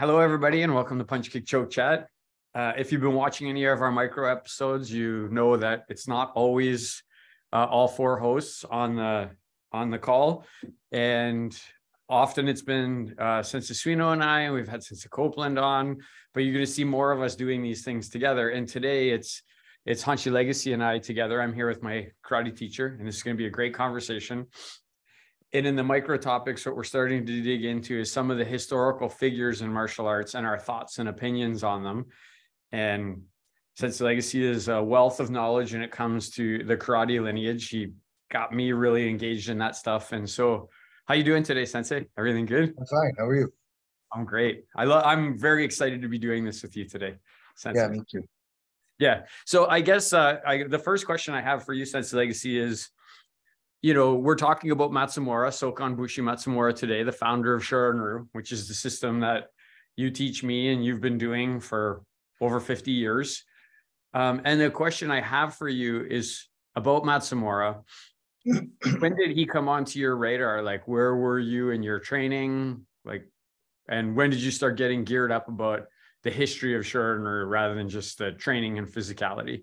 Hello, everybody, and welcome to Punch Kick Choke Chat. Uh, if you've been watching any of our micro episodes, you know that it's not always uh, all four hosts on the on the call, and often it's been uh, Sensei Suino and I, we've had Sensei Copeland on, but you're going to see more of us doing these things together. And today it's it's Hanshi Legacy and I together. I'm here with my karate teacher, and this is going to be a great conversation. And in the micro topics, what we're starting to dig into is some of the historical figures in martial arts and our thoughts and opinions on them. And since Legacy is a wealth of knowledge when it comes to the karate lineage, he got me really engaged in that stuff. And so, how you doing today, Sensei? Everything good? I'm fine. How are you? I'm great. I love. I'm very excited to be doing this with you today, Sensei. Yeah, me too. Yeah. So I guess uh, I, the first question I have for you, Sensei Legacy, is you know, we're talking about Matsumura, Sokon Bushi Matsumura today, the founder of Shorin-ryu, which is the system that you teach me and you've been doing for over 50 years. Um, and the question I have for you is about Matsumura. when did he come onto your radar? Like, where were you in your training? Like, and when did you start getting geared up about the history of Shorin-ryu rather than just the training and physicality?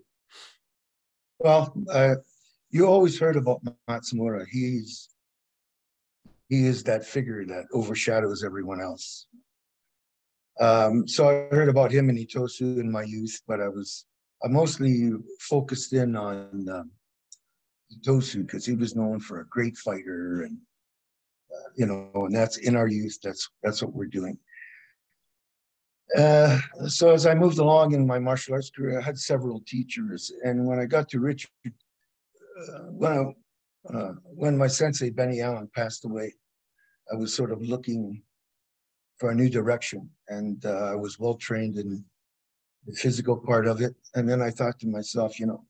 Well, uh, you always heard about Matsumura. He's he is that figure that overshadows everyone else. Um, so I heard about him and Itosu in my youth, but I was I mostly focused in on um, Itosu because he was known for a great fighter, and uh, you know, and that's in our youth. That's that's what we're doing. Uh, so as I moved along in my martial arts career, I had several teachers, and when I got to Richard when I, uh, when my sensei Benny Allen passed away, I was sort of looking for a new direction, and uh, I was well trained in the physical part of it. And then I thought to myself, you know,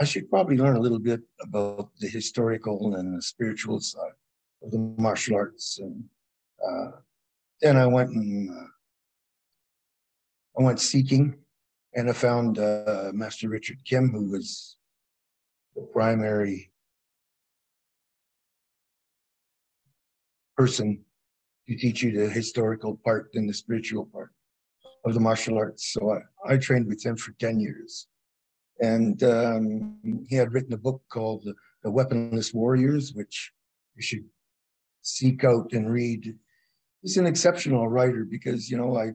I should probably learn a little bit about the historical and the spiritual side of the martial arts. And uh, then I went and uh, I went seeking, and I found uh, Master Richard Kim, who was the primary person to teach you the historical part and the spiritual part of the martial arts. So I, I trained with him for 10 years. And um, he had written a book called the, the Weaponless Warriors, which you should seek out and read. He's an exceptional writer because, you know, I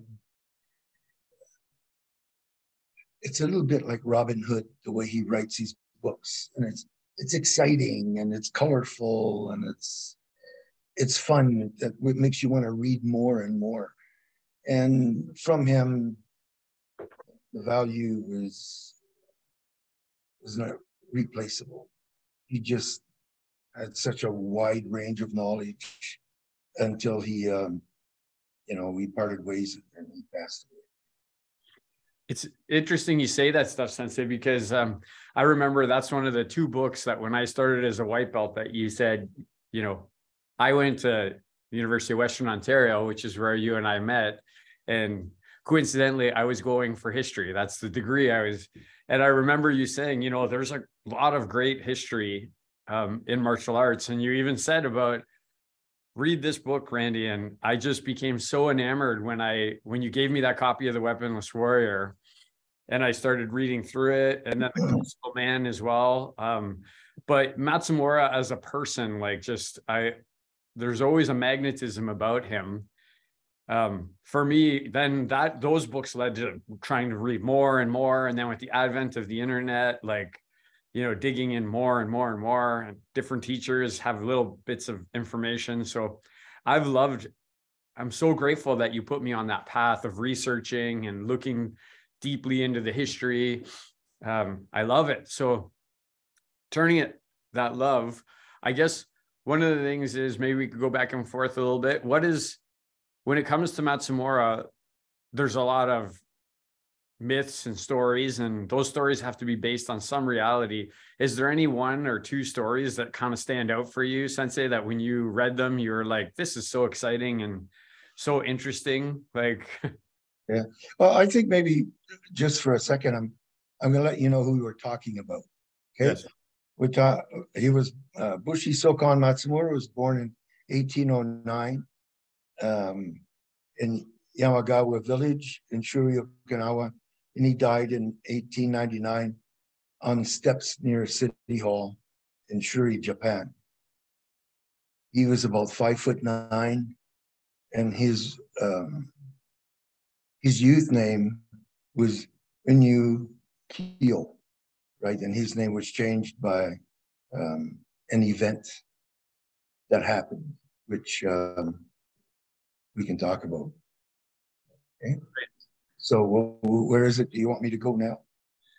it's a little bit like Robin Hood, the way he writes his books, and it's it's exciting and it's colorful and it's it's fun. That it makes you want to read more and more. And from him, the value was was not replaceable. He just had such a wide range of knowledge until he, um, you know, we parted ways and he passed away. It's interesting you say that stuff, Sensei, because um, I remember that's one of the two books that when I started as a white belt that you said, you know, I went to the University of Western Ontario, which is where you and I met. And coincidentally, I was going for history. That's the degree I was. And I remember you saying, you know, there's a lot of great history um, in martial arts. And you even said about read this book, Randy. And I just became so enamored when I when you gave me that copy of the Weaponless Warrior and I started reading through it, and then the Classical Man as well. Um, but Matsumura as a person, like just I, there's always a magnetism about him. Um, for me, then that those books led to trying to read more and more, and then with the advent of the internet, like you know, digging in more and more and more, and different teachers have little bits of information. So I've loved. I'm so grateful that you put me on that path of researching and looking deeply into the history. Um, I love it. So turning it that love, I guess one of the things is maybe we could go back and forth a little bit. What is when it comes to Matsumura, there's a lot of myths and stories, and those stories have to be based on some reality. Is there any one or two stories that kind of stand out for you, Sensei, that when you read them, you were like, this is so exciting and so interesting? Like Yeah. Well, I think maybe just for a second, I'm I'm going to let you know who we were talking about. Okay. Yes. We talk, he was uh, Bushi Sokon Matsumura was born in 1809 um, in Yamagawa village in Shuri, Okinawa, and he died in 1899 on steps near City Hall in Shuri, Japan. He was about five foot nine, and his um, his youth name was Inu Kyo, right? And his name was changed by um, an event that happened, which um, we can talk about. Okay. So where is it? Do you want me to go now?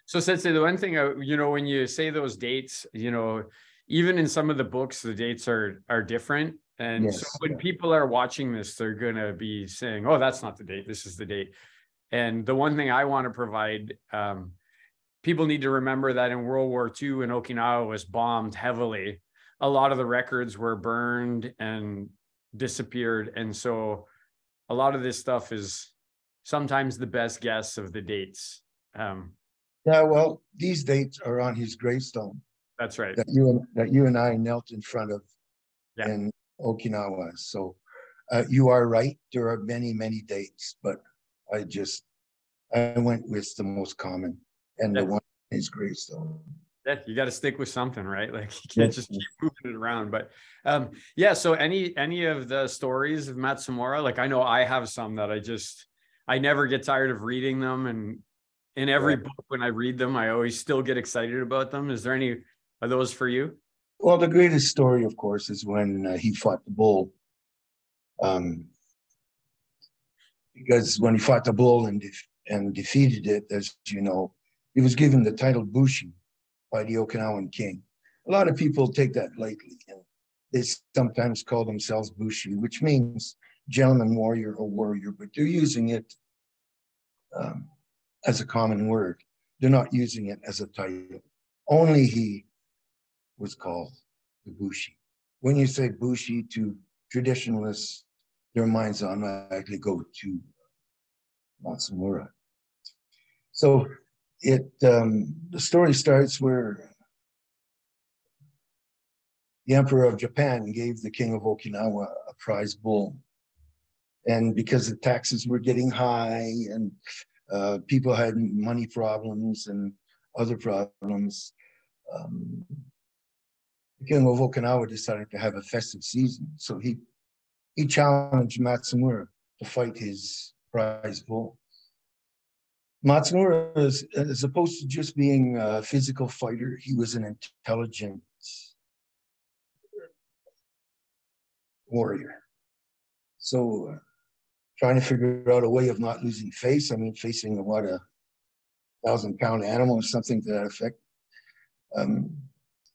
So, Sensei, the one thing, you know, when you say those dates, you know, even in some of the books, the dates are are different. And yes, so when people are watching this, they're gonna be saying, "Oh, that's not the date. This is the date." And the one thing I want to provide, um, people need to remember that in World War II, when Okinawa was bombed heavily, a lot of the records were burned and disappeared, and so a lot of this stuff is sometimes the best guess of the dates. Um, yeah, well, these dates are on his gravestone. That's right. That you and that you and I knelt in front of yeah. in Okinawa. So uh, you are right. There are many, many dates, but I just I went with the most common and yeah. the one is gravestone. Yeah, you got to stick with something, right? Like you can't just keep moving it around. But um, yeah, so any any of the stories of Matsumura, like I know I have some that I just I never get tired of reading them. And in every book, when I read them, I always still get excited about them. Is there any of those for you? Well, the greatest story, of course, is when uh, he fought the bull. Um, because when he fought the bull and, de- and defeated it, as you know, he was given the title Bushi by the Okinawan king. A lot of people take that lightly. And they sometimes call themselves Bushi, which means gentleman warrior or warrior, but they're using it um, as a common word. They're not using it as a title. Only he was called the Bushi. When you say Bushi to traditionalists, their minds automatically go to Matsumura. So it um, the story starts where the emperor of Japan gave the king of Okinawa a prize bull and because the taxes were getting high and uh, people had money problems and other problems, um, the king of Okinawa decided to have a festive season. So he he challenged Matsumura to fight his prize bull. Matsumura, is, as opposed to just being a physical fighter, he was an intelligent warrior. So uh, trying to figure out a way of not losing face. I mean, facing a, what a thousand pound animal or something to that effect. Um,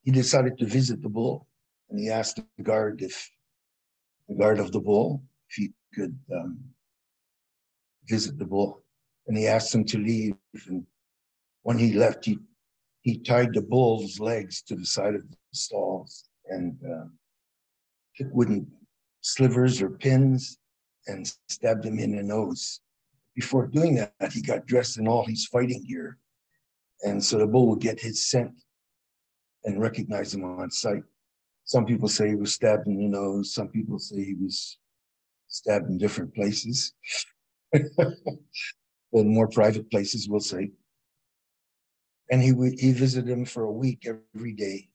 he decided to visit the bull, and he asked the guard if the guard of the bull if he could um, visit the bull, and he asked him to leave. And when he left, he he tied the bull's legs to the side of the stalls and uh, wooden slivers or pins and stabbed him in the nose. Before doing that, he got dressed in all his fighting gear. And so the bull would get his scent and recognize him on sight. Some people say he was stabbed in the nose. Some people say he was stabbed in different places. in more private places, we'll say. And he would, he visited him for a week every day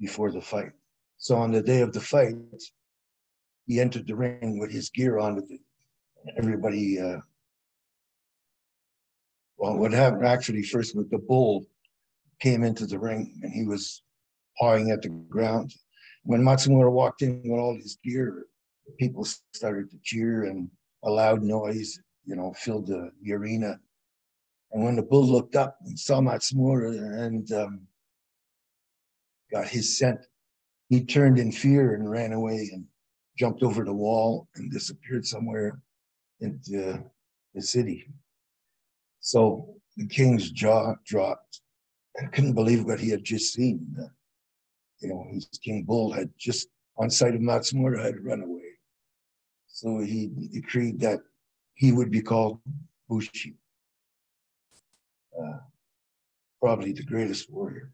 before the fight. So on the day of the fight, he entered the ring with his gear on. With everybody, uh, well, what happened actually first with the bull came into the ring and he was pawing at the ground. When Matsumura walked in with all his gear, people started to cheer and a loud noise, you know, filled the, the arena. And when the bull looked up and saw Matsumura and um, got his scent, he turned in fear and ran away and jumped over the wall and disappeared somewhere into the city. So the king's jaw dropped and couldn't believe what he had just seen. You know, his King Bull had just on sight of Matsumura had run away. So he decreed that he would be called Bushi, uh, probably the greatest warrior.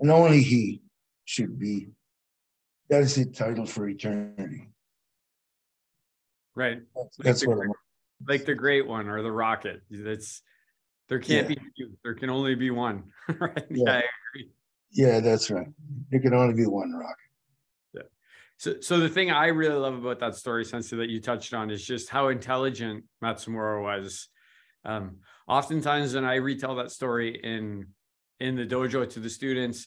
And only he should be, that is the title for eternity. Right. That's, that's what I'm like the great one or the rocket. That's there can't Yeah. be two. There can only be one. right? Yeah. I agree. Yeah, that's right. There can only be one rocket. So, so the thing I really love about that story, Sensei, that you touched on is just how intelligent Matsumura was. Um, oftentimes when I retell that story in in the dojo to the students,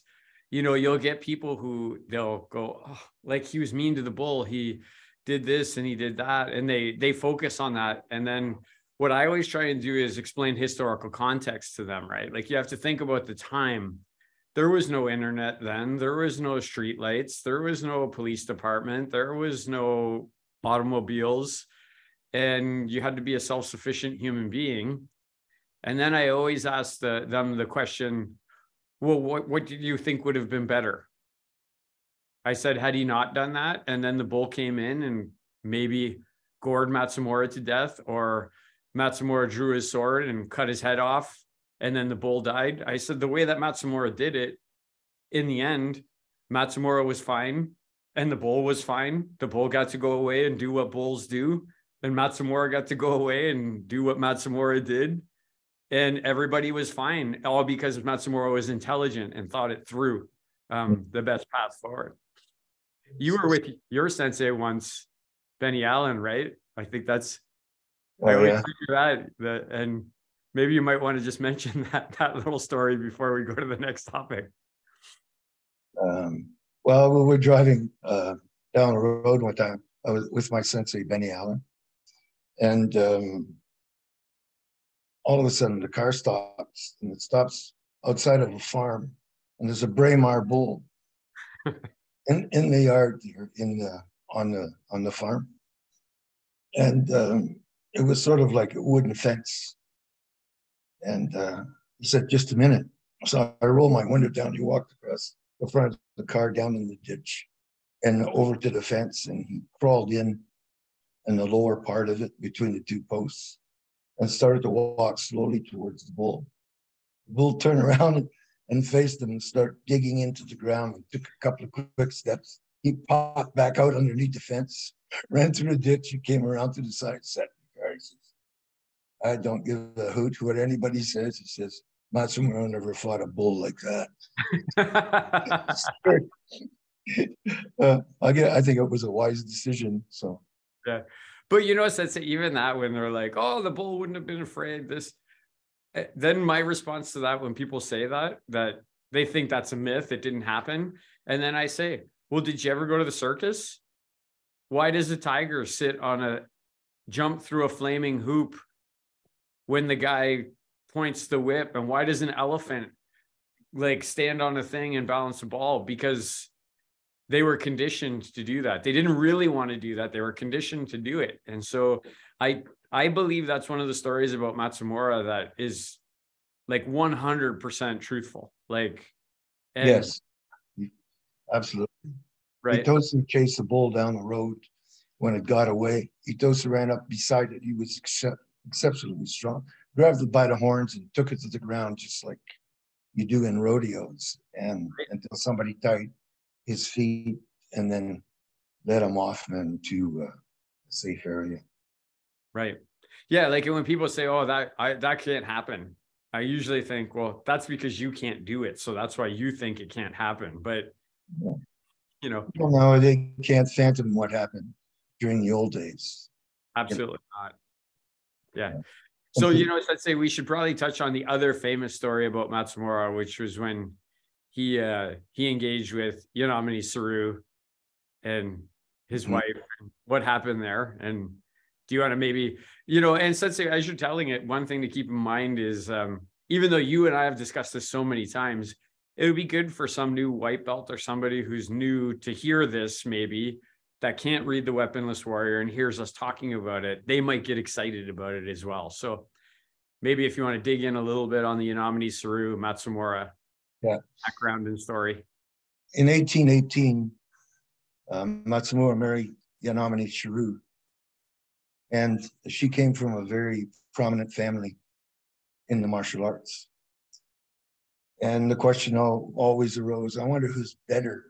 you know, you'll get people who they'll go, oh, like he was mean to the bull. He did this and he did that, and they they focus on that. And then what I always try and do is explain historical context to them, right? Like you have to think about the time. There was no internet then. There was no street lights. There was no police department. There was no automobiles. And you had to be a self-sufficient human being. And then i always ask the, them the question well what, what did you think would have been better i said had he not done that and then the bull came in and maybe gored matsumura to death or matsumura drew his sword and cut his head off and then the bull died. I said the way that Matsumura did it, in the end, Matsumura was fine and the bull was fine. The bull got to go away and do what bulls do, and Matsumura got to go away and do what Matsumura did, and everybody was fine, all because Matsumura was intelligent and thought it through, um, the best path forward. You were with your sensei once, Benny Allen, right? I think that's I Oh, always yeah. that, that, and maybe you might want to just mention that that little story before we go to the next topic. Um, well, we were driving uh, down the road one time. I was with my sensei Benny Allen, and um, all of a sudden the car stops, and it stops outside of a farm, and there's a Brahma bull in in the yard in the on the on the farm, and um, it was sort of like a wooden fence. And uh, he said, "Just a minute." So I rolled my window down. He walked across the front of the car down in the ditch and over to the fence and he crawled in in the lower part of it between the two posts and started to walk slowly towards the bull. The bull turned around and, faced them and start digging into the ground and took a couple of quick steps. He popped back out underneath the fence, ran through the ditch, and came around to the side, sat in the car. He says, I don't give a hoot what anybody says. He says, Matsumura never fought a bull like that. uh, I get. I think it was a wise decision. So yeah. but you know, since even that when they're like, "Oh, the bull wouldn't have been afraid," this, Eh, then my response to that when people say that that they think that's a myth, it didn't happen, and then I say, "Well, did you ever go to the circus? Why does a tiger sit on a jump through a flaming hoop when the guy points the whip, and why does an elephant like stand on a thing and balance a ball? Because they were conditioned to do that. They didn't really want to do that. They were conditioned to do it. And so i i believe that's one of the stories about matsumura that is like 100% truthful like and- yes, absolutely. right Itosu chased the bull down the road. When it got away, Itosu ran up beside it. He was excep- exceptionally strong. Grabbed it by the horns and took it to the ground, just like you do in rodeos, and until somebody tied his feet and then led him off into uh, a safe area. Right. Yeah, like when people say, "Oh, that I that can't happen," I usually think, "Well, that's because you can't do it, so that's why you think it can't happen." But Yeah. you know, Well, no, they can't phantom what happened during the old days. absolutely not. Yeah. Yeah. So you know, let's say we should probably touch on the other famous story about Matsumura, which was when he uh he engaged with Yanamini Saru and his Mhm. wife. What happened there? And do you want to maybe, you know, and Sensei, as you're telling it, one thing to keep in mind is um, even though you and I have discussed this so many times, it would be good for some new white belt or somebody who's new to hear this, maybe that can't read the weaponless warrior and hears us talking about it, they might get excited about it as well. So maybe if you want to dig in a little bit on the Yanamini Saru Matsumura Yeah. background and story. In 1818, um, Matsumura married Yanamani Shiru. And she came from a very prominent family in the martial arts. And the question al- always arose I wonder who's better,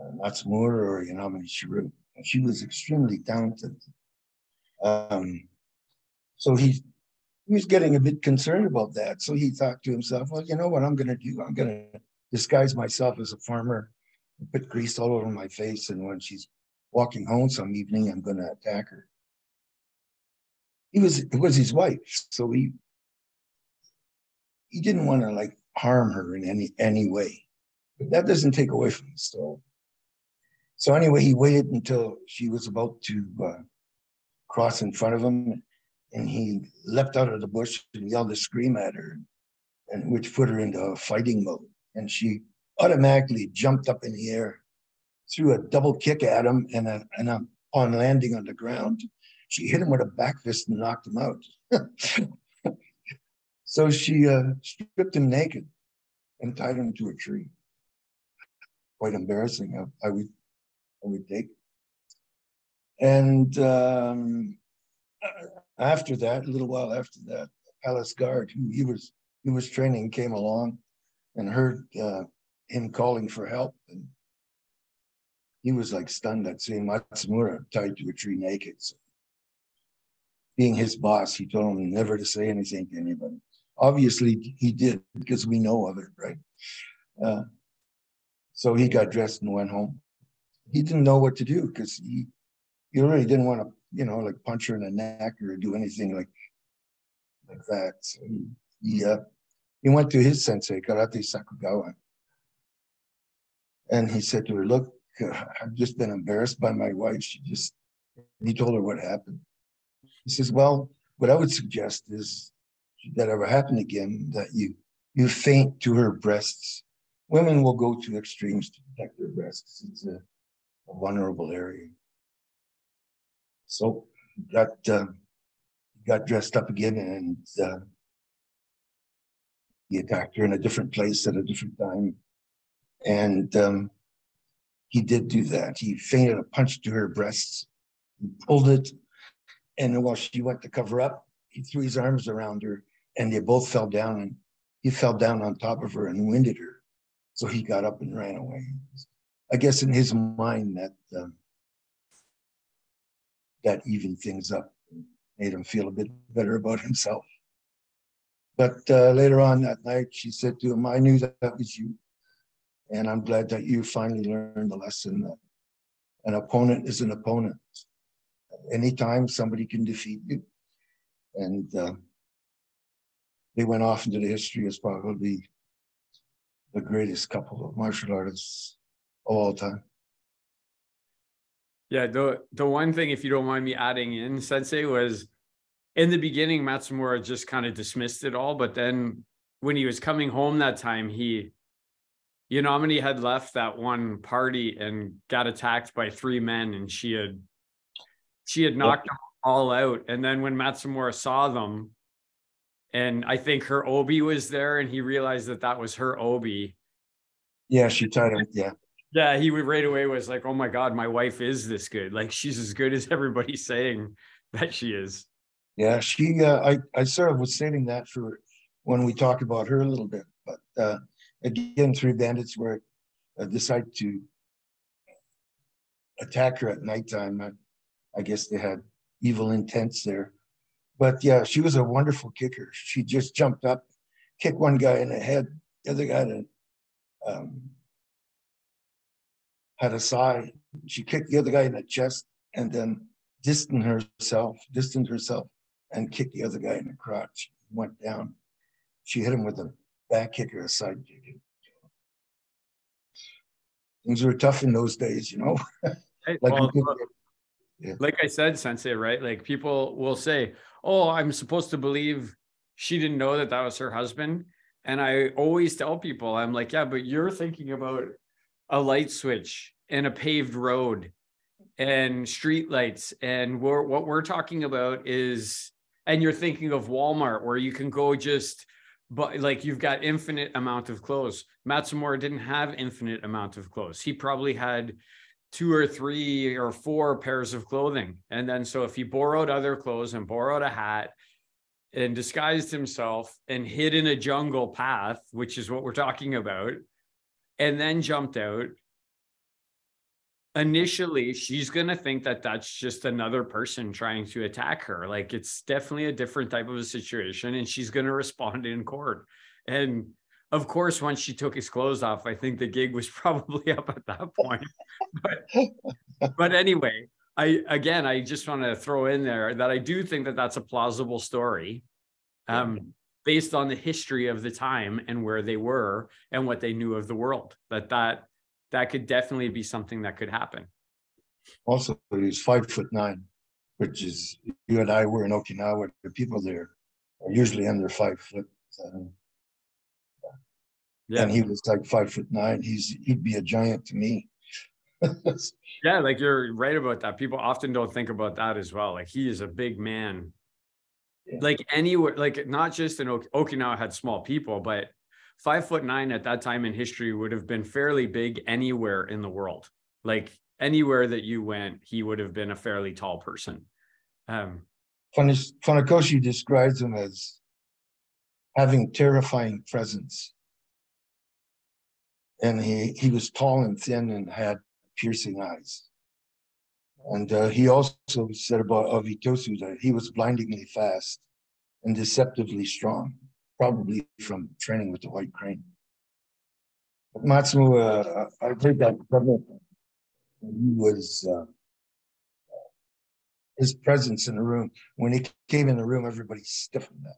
uh, Matsumura or Yanamani Shiru? She was extremely talented. Um, so he he was getting a bit concerned about that. So he thought to himself, well, you know what I'm going to do? I'm going to disguise myself as a farmer, put grease all over my face, and when she's walking home some evening, I'm going to attack her. He was it was his wife, so he he didn't want to like harm her in any any way. But that doesn't take away from the story. So anyway, he waited until she was about to uh, cross in front of him, and he leapt out of the bush and yelled a scream at her, and which put her into a fighting mode. And she automatically jumped up in the air, threw a double kick at him, and, a, and a, upon landing on the ground, she hit him with a back fist and knocked him out. so she uh, stripped him naked and tied him to a tree. Quite embarrassing, I, I would, I would think. And um, after that, a little while after that, Palace Guard, who he was he was training, came along and heard uh, him calling for help, and he was like stunned at seeing Matsumura tied to a tree naked. So, being his boss, he told him never to say anything to anybody. Obviously, he did because we know of it, right? Uh, so he got dressed and went home. He didn't know what to do because he, he really didn't want to you know, like punch her in the neck or do anything like like that. So he he, uh, he went to his sensei, Karate Sakugawa, and he said to her, "Look, I've just been embarrassed by my wife. She just." He told her what happened. He says, "Well, what I would suggest is that ever happen again, that you you faint to her breasts. Women will go to extremes to protect their breasts. It's a, a vulnerable area." So got uh, got dressed up again and uh, he attacked her in a different place at a different time. And um, he did do that. He feinted a punch to her breasts, pulled it, and while she went to cover up, he threw his arms around her and they both fell down and he fell down on top of her and winded her. So he got up and ran away. I guess in his mind that um, that evened things up, made him feel a bit better about himself. But uh, later on that night, she said to him, I knew that that was you. And I'm glad that you finally learned the lesson that an opponent is an opponent. Anytime somebody can defeat you. And uh, they went off into the history as probably the greatest couple of martial artists of all time. Yeah, the the one thing, if you don't mind me adding in, Sensei, was in the beginning, Matsumura just kind of dismissed it all, but then when he was coming home that time, he, you know, Amity had left that one party and got attacked by three men, and she had she had knocked them all out. And then when Matsumura saw them, and I think her obi was there, and he realized that that was her obi. Yeah, she tied him. Yeah, yeah, he would right away was like, "Oh my god, my wife is this good. Like she's as good as everybody's saying that she is." Yeah, she. Uh, I I sort of was saving that for when we talk about her a little bit, but uh, again, three bandits were uh, decide to attack her at nighttime. I, I guess they had evil intents there, but yeah, she was a wonderful kicker. She just jumped up, kicked one guy in the head, the other guy in um, had a sigh. She kicked the other guy in the chest and then distanced herself, distanced herself, and kicked the other guy in the crotch. Went down. She hit him with a back kick or a side kick. Things were tough in those days, you know. like, well, yeah. like I said, Sensei, right? Like people will say, "Oh, I'm supposed to believe she didn't know that that was her husband." And I always tell people, I'm like, "Yeah, but you're thinking about a light switch and a paved road and street lights and we're, what we're talking about is and you're thinking of Walmart where you can go just but like you've got infinite amount of clothes. Matsumura didn't have infinite amount of clothes. He probably had two or three or four pairs of clothing. And then so if he borrowed other clothes and borrowed a hat and disguised himself and hid in a jungle path, which is what we're talking about, and then jumped out initially she's going to think that that's just another person trying to attack her. Like it's definitely a different type of a situation and she's going to respond in court. And of course once she took his clothes off i think the gig was probably up at that point. But but anyway i again i just want to throw in there that i do think that that's a plausible story um based on the history of the time and where they were and what they knew of the world that that that could definitely be something that could happen. Also, he's five foot nine, which is you and I were in Okinawa. The people there are usually under five foot. Uh, yeah. And he was like five foot nine. He's he'd be a giant to me. yeah, like you're right about that. People often don't think about that as well. Like he is a big man. Yeah. Like anywhere, like not just in ok- Okinawa had small people, but five foot nine at that time in history would have been fairly big anywhere in the world. Like anywhere that you went, he would have been a fairly tall person. Um, Funakoshi describes him as having terrifying presence. And he, he was tall and thin and had piercing eyes. And uh, he also said about Obitosu that he was blindingly fast and deceptively strong probably from training with the white crane. But Matsumoto, uh, I heard that he was uh, his presence in the room. When he came in the room, everybody stiffened up.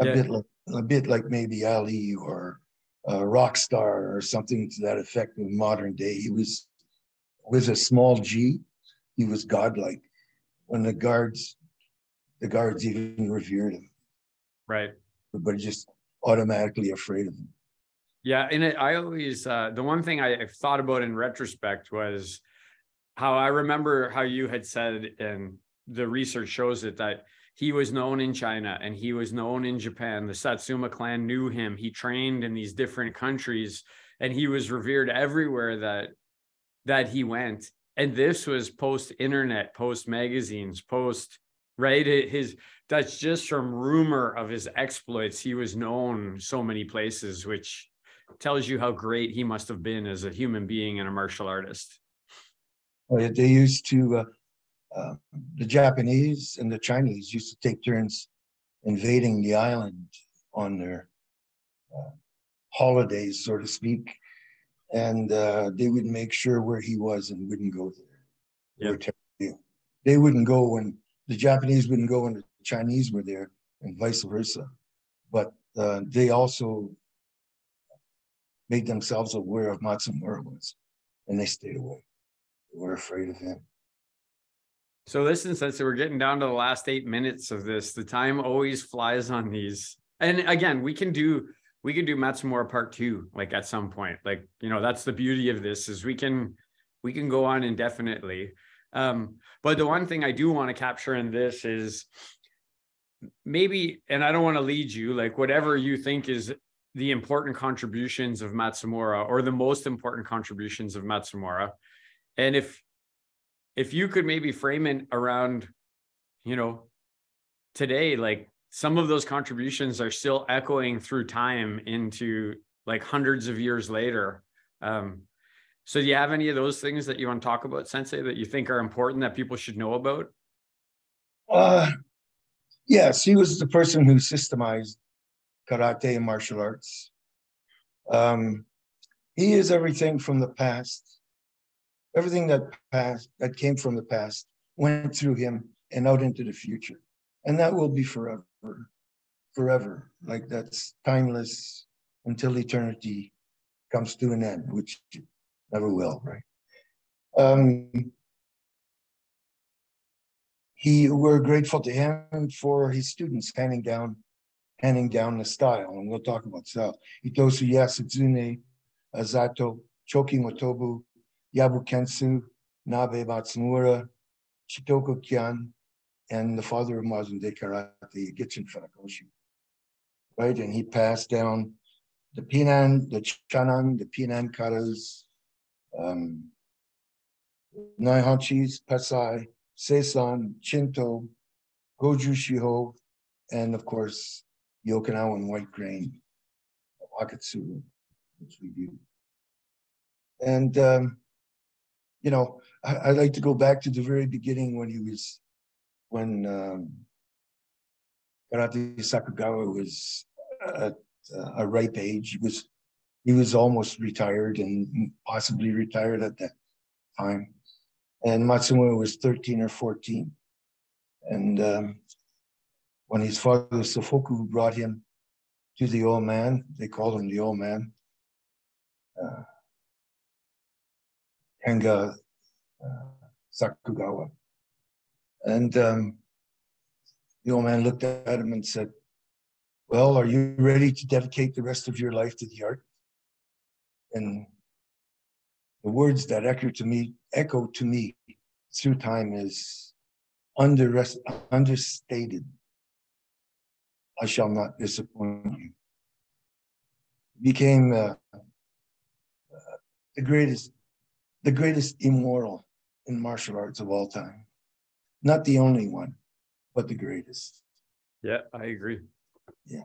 A yeah. bit like a bit like maybe Ali or a rock star or something to that effect in modern day. He was with a small G. He was godlike. When the guards, the guards even revered him. Right. But just automatically afraid of them. Yeah. And it, I always, uh, the one thing I thought about in retrospect was how I remember how you had said, and the research shows it, that he was known in China and he was known in Japan. The Satsuma clan knew him. He trained in these different countries and he was revered everywhere that that he went. And this was post internet, post magazines, post right? His that's just from rumor of his exploits. He was known so many places which tells you how great he must have been as a human being and a martial artist. They used to uh, uh, the japanese and the chinese used to take turns invading the island on their uh, holidays so to speak. And uh, they would make sure where he was and wouldn't go there. Yep. they wouldn't go when the Japanese wouldn't go when the Chinese were there, and vice versa. But uh, they also made themselves aware of Matsumura was, and they stayed away. They were afraid of him. So listen, since we're getting down to the last eight minutes of this, the time always flies on these. And again, we can do we can do Matsumura part two, like at some point. Like, you know, that's the beauty of this is we can we can go on indefinitely. Um, but the one thing I do want to capture in this is maybe, and I don't want to lead you, like whatever you think is the important contributions of Matsumura or the most important contributions of Matsumura. And if if you could maybe frame it around, you know, today, like some of those contributions are still echoing through time into like hundreds of years later. Um, so do you have any of those things that you want to talk about, Sensei, that you think are important that people should know about? Uh, yes, he was the person who systemized karate and martial arts. Um, he is everything from the past. Everything that passed, that came from the past, went through him and out into the future. And that will be forever, forever. Like that's timeless until eternity comes to an end, which never will, right? Um, he we're grateful to him for his students handing down handing down the style, and we'll talk about style. Itosu Yasutsune, Azato, Choki Motobu, Yabu Kentsu, Nabe Matsumura, Chotoku Kyan, and the father of Mazen de Karate, Gichin Funakoshi. Right, and he passed down the Pinan, the Chanan, the Pinan katas, um, Naihanchis, Pasai, Seisan, Chinto, Goju Shiho, and of course, Okinawan white grain, Akatsu, which we do. And um, you know, I, I like to go back to the very beginning when he was, when um, Karate Sakugawa was at a ripe age. He was, he was almost retired and possibly retired at that time. And Matsumura was 13 or 14. And um, when his father Sofoku brought him to the old man, they called him the old man, uh, uh, Sakugawa. And um, the old man looked at him and said, Well, are you ready to dedicate the rest of your life to the art? And the words that echo to me, echo to me through time is under, understated. I shall not disappoint you. Became uh, uh, the greatest, the greatest immoral in martial arts of all time. Not the only one, but the greatest. Yeah, I agree. Yeah.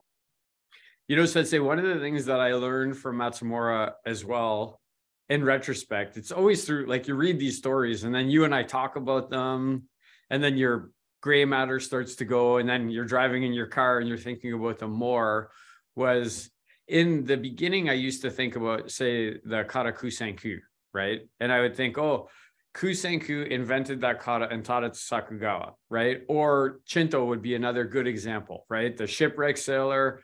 You know, Sensei, one of the things that I learned from Matsumura as well, in retrospect, it's always through like you read these stories and then you and I talk about them, and then your gray matter starts to go, and then you're driving in your car and you're thinking about them more. Was in the beginning, I used to think about, say, the kata kusenku, right? And I would think, oh, Kusenku invented that kata and taught it to Sakugawa, right? Or Chinto would be another good example, right? The shipwreck sailor,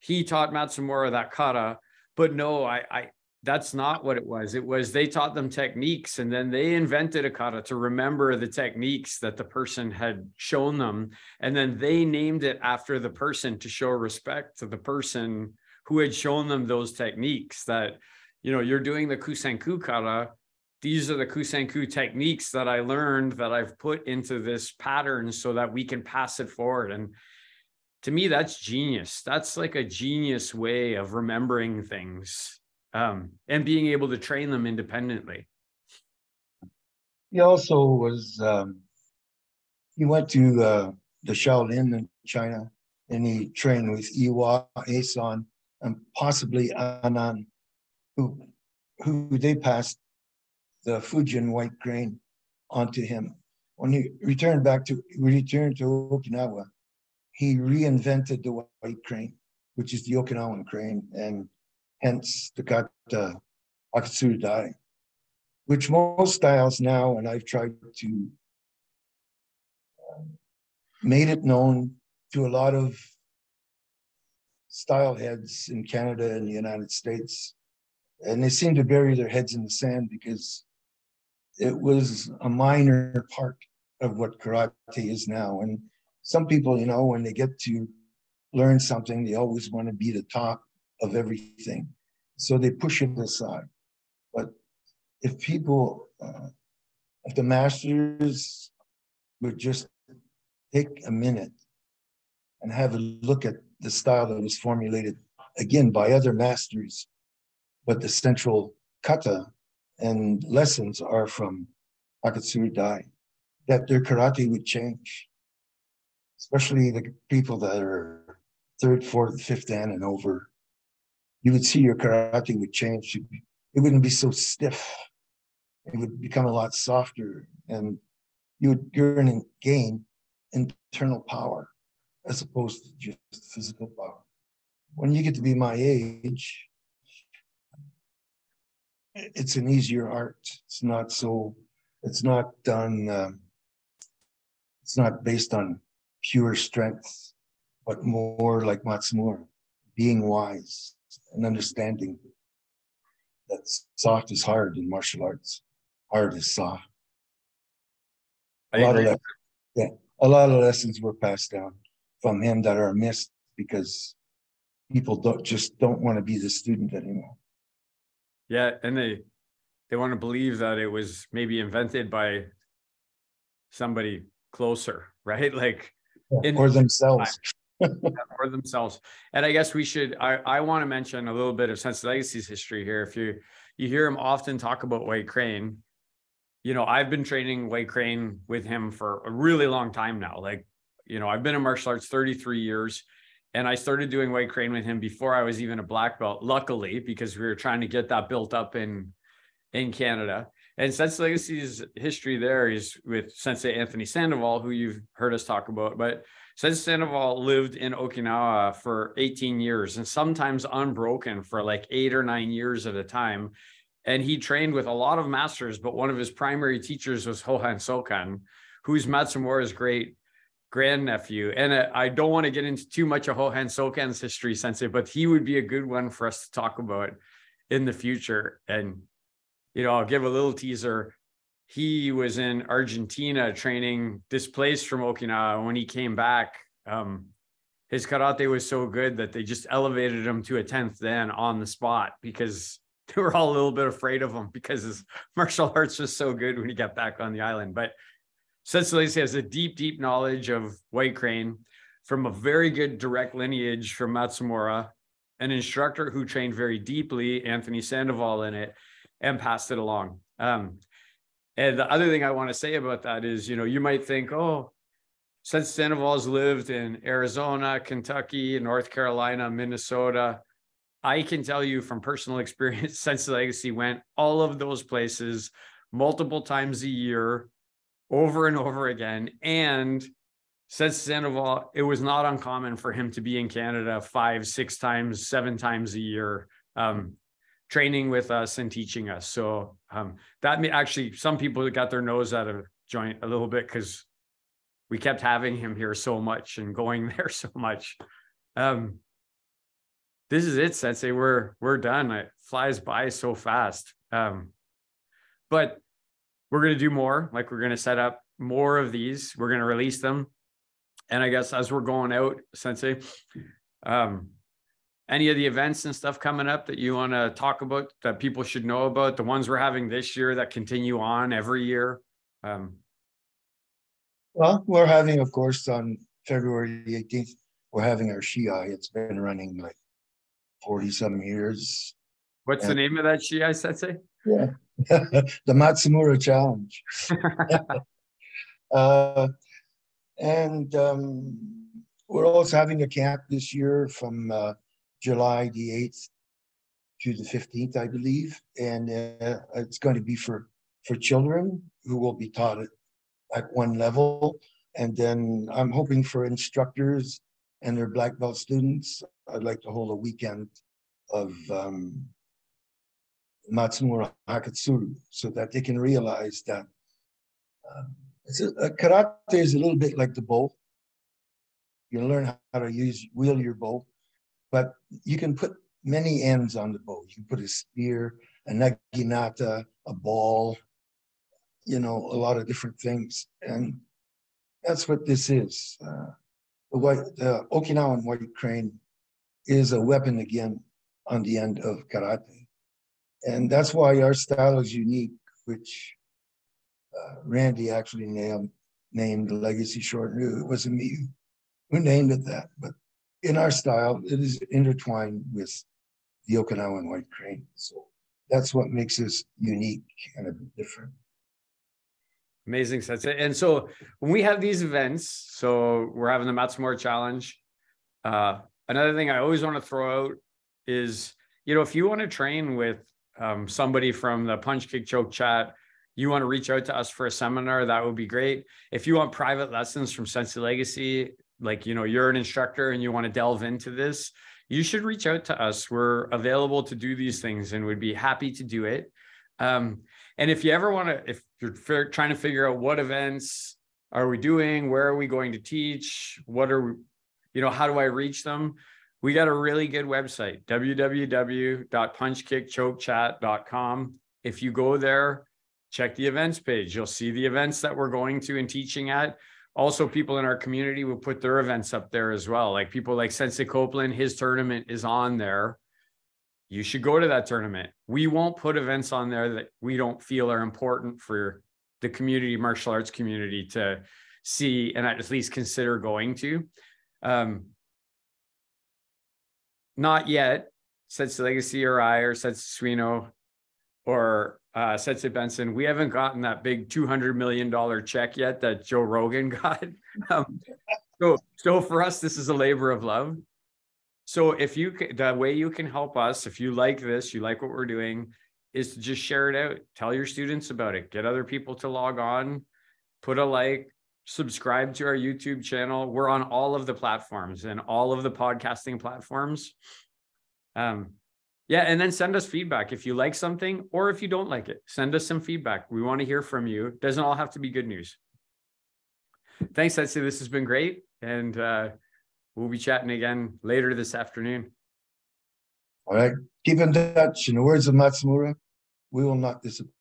he taught Matsumura that kata, but no, I, I that's not what it was. It was they taught them techniques and then they invented a kata to remember the techniques that the person had shown them. And then they named it after the person to show respect to the person who had shown them those techniques that, you know, you're doing the Kusenku kata these are the kusenku techniques that I learned that I've put into this pattern so that we can pass it forward. And to me, that's genius. That's like a genius way of remembering things um, and being able to train them independently. He also was, um, he went to uh, the Shaolin in China and he trained with Iwa, Asan, and possibly Anan, who, who they passed the Fujian white crane onto him. When he returned back to returned to Okinawa, he reinvented the white crane, which is the Okinawan crane, and hence the kata Akatsuru Dai, which most styles now, and I've tried to uh, made it known to a lot of style heads in Canada and the United States. And they seem to bury their heads in the sand because it was a minor part of what karate is now. And some people, you know, when they get to learn something, they always want to be the top of everything. So they push it aside. But if people, uh, if the masters would just take a minute and have a look at the style that was formulated again by other masters, but the central kata and lessons are from Akatsuru Dai, that their karate would change, especially the people that are third, fourth, fifth dan and over. You would see your karate would change. It wouldn't be so stiff. It would become a lot softer, and you would gain and gain internal power as opposed to just physical power. When you get to be my age, it's an easier art. It's not so, it's not done, um, it's not based on pure strength, but more like Matsumura, being wise and understanding that soft is hard in martial arts. Hard is soft. A lot, of yeah, a lot of lessons were passed down from him that are missed because people don't just don't want to be the student anymore. Yeah, and they they want to believe that it was maybe invented by somebody closer, right? Like in, or themselves. or themselves. And I guess we should I, I want to mention a little bit of Sensei Legacy's history here. If you you hear him often talk about White Crane, you know, I've been training White Crane with him for a really long time now. Like, you know, I've been in martial arts 33 years and I started doing white crane with him before I was even a black belt, luckily, because we were trying to get that built up in in Canada. And Sensei Legacy's history there is with Sensei Anthony Sandoval, who you've heard us talk about. But Sensei Sandoval lived in Okinawa for 18 years and sometimes unbroken for like eight or nine years at a time. And he trained with a lot of masters, but one of his primary teachers was Hohan Soken, who's Matsumura's great grandnephew. And uh, I don't want to get into too much of Hohan Soken's history, Sensei, but he would be a good one for us to talk about in the future. And you know, I'll give a little teaser. He was in Argentina training displaced from Okinawa. When he came back, um, his karate was so good that they just elevated him to a 10th dan on the spot because they were all a little bit afraid of him because his martial arts was so good when he got back on the island. But Sensei has a deep, deep knowledge of White Crane from a very good direct lineage from Matsumura, an instructor who trained very deeply, Anthony Sandoval, in it and passed it along. Um, and the other thing I want to say about that is, you know, you might think, oh, since Sandoval's lived in Arizona, Kentucky, North Carolina, Minnesota, I can tell you from personal experience, Sensei Legacy went all of those places multiple times a year, over and over again. And Sensei Sandoval, it was not uncommon for him to be in Canada five, six times, seven times a year. Um, training with us and teaching us. So um, that may actually some people got their nose out of joint a little bit because we kept having him here so much and going there so much. Um, this is it, Sensei. We're we're done. It flies by so fast. Um, but we're gonna do more. Like we're gonna set up more of these. We're gonna release them. And I guess as we're going out, Sensei, um, any of the events and stuff coming up that you want to talk about that people should know about the ones we're having this year that continue on every year? Um, well we're having of course on february 18th we're having our shiai it's been running like 40 some years. What's and, the name of that shiai sensei yeah. The matsumura challenge. Uh, and um, we're also having a camp this year from uh, July the 8th to the 15th, I believe. And uh, it's going to be for, for children who will be taught at, at one level. And then I'm hoping for instructors and their black belt students. I'd like to hold a weekend of um, Matsumura Hakutsuru so that they can realize that um, a, a karate is a little bit like the bow. You learn how to use wield your bow but you can put many ends on the bow. You can put a spear, a naginata, a ball, you know, a lot of different things. And that's what this is. Uh, the, white, Okinawan white crane is a weapon again on the end of karate. And that's why our style is unique, which uh, Randy actually named, named Legacy Short. It wasn't me who named it that, but in our style, it is intertwined with the Okinawan white crane. So that's what makes us unique and a bit different. Amazing sense. And so when we have these events, so we're having the Matsumura challenge. Uh, another thing I always want to throw out is, you know, if you want to train with um, somebody from the punch kick choke chat, you want to reach out to us for a seminar, that would be great. If you want private lessons from Sensei Legacy, like you know you're an instructor and you want to delve into this you should reach out to us. We're available to do these things and would be happy to do it. Um, and if you ever want to if you're trying to figure out what events are we doing where are we going to teach what are you know how do i reach them? We got a really good website www.punchkickchokechat.com if you go there check the events page. You'll see the events that we're going to and teaching at also people in our community will put their events up there as well. Like people like Sensei Copeland, his tournament is on there. You should go to that tournament. We won't put events on there that we don't feel are important for the community, martial arts community to see and at least consider going to. Um, not yet, Sensei Legacy or I or Sensei Suino or uh, Sensei Benson, we haven't gotten that big $200 million check yet that Joe Rogan got. um, so, so for us, this is a labor of love. So if you, the way you can help us, if you like this, you like what we're doing, is to just share it out. Tell your students about it. Get other people to log on, put a like, subscribe to our YouTube channel. We're on all of the platforms and all of the podcasting platforms. Um, yeah, and then send us feedback if you like something or if you don't like it. Send us some feedback. We want to hear from you. Doesn't all have to be good news. Thanks, Sensei. This has been great. And uh, we'll be chatting again later this afternoon. All right. Keep in touch. In the words of Matsumura, we will not disappear.